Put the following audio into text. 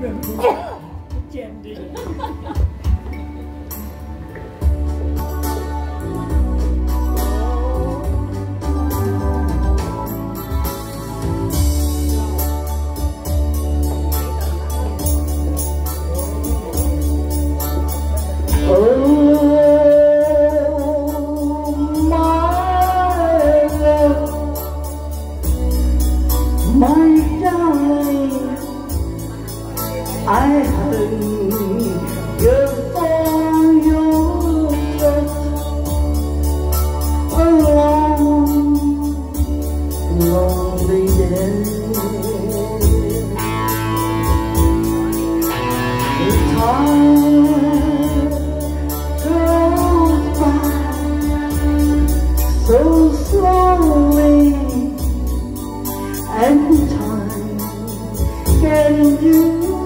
忍不简直 and time. And you